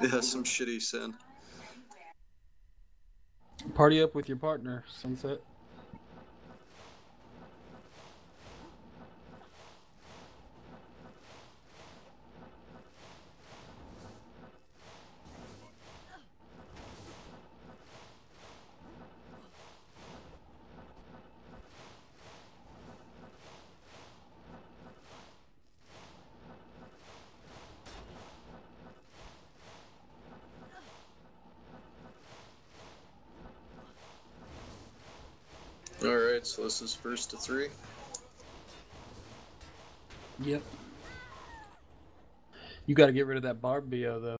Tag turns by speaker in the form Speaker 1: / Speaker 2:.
Speaker 1: Yeah, some shitty sin.
Speaker 2: Party up with your partner, Sunset.
Speaker 1: Alright, so this is first to three.
Speaker 2: Yep. You got to get rid of that Barbio though.